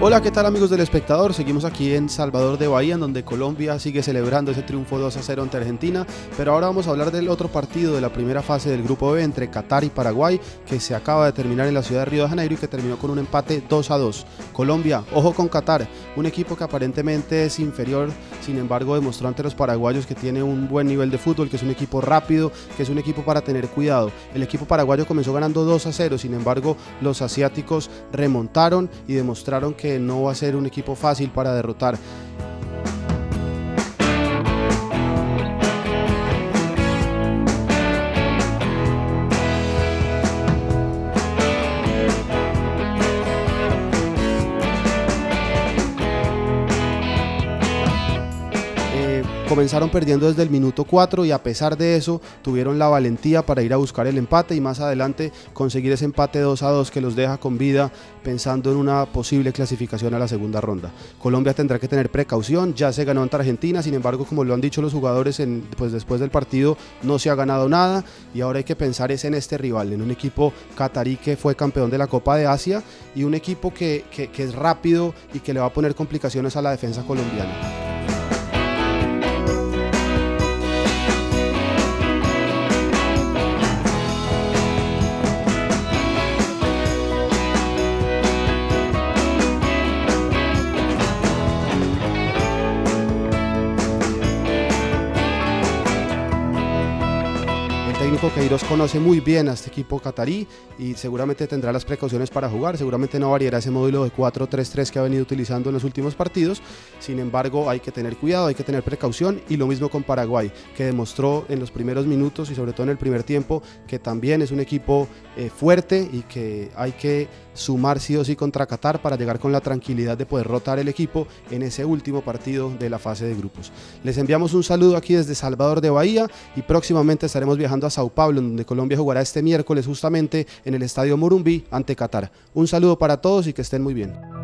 Hola, ¿qué tal amigos del espectador? Seguimos aquí en Salvador de Bahía, en donde Colombia sigue celebrando ese triunfo 2 a 0 ante Argentina, pero ahora vamos a hablar del otro partido de la primera fase del Grupo B entre Qatar y Paraguay, que se acaba de terminar en la ciudad de Río de Janeiro y que terminó con un empate 2 a 2. Colombia, ojo con Qatar, un equipo que aparentemente es inferior, sin embargo demostró ante los paraguayos que tiene un buen nivel de fútbol, que es un equipo rápido, que es un equipo para tener cuidado. El equipo paraguayo comenzó ganando 2 a 0, sin embargo los asiáticos remontaron y demostraron que no va a ser un equipo fácil para derrotar. Comenzaron perdiendo desde el minuto 4 y a pesar de eso tuvieron la valentía para ir a buscar el empate y más adelante conseguir ese empate 2 a 2 que los deja con vida pensando en una posible clasificación a la segunda ronda. Colombia tendrá que tener precaución, ya se ganó ante Argentina, sin embargo como lo han dicho los jugadores pues después del partido no se ha ganado nada y ahora hay que pensar es en este rival, en un equipo catarí que fue campeón de la Copa de Asia y un equipo que, que es rápido y que le va a poner complicaciones a la defensa colombiana. Técnico Queiroz conoce muy bien a este equipo catarí y seguramente tendrá las precauciones para jugar, seguramente no variará ese módulo de 4-3-3 que ha venido utilizando en los últimos partidos, sin embargo hay que tener cuidado, hay que tener precaución y lo mismo con Paraguay, que demostró en los primeros minutos y sobre todo en el primer tiempo que también es un equipo eh, fuerte y que hay que sumar sí o sí contra Qatar para llegar con la tranquilidad de poder rotar el equipo en ese último partido de la fase de grupos. Les enviamos un saludo aquí desde Salvador de Bahía y próximamente estaremos viajando a Sao Paulo, donde Colombia jugará este miércoles justamente en el Estadio Morumbí ante Qatar. Un saludo para todos y que estén muy bien.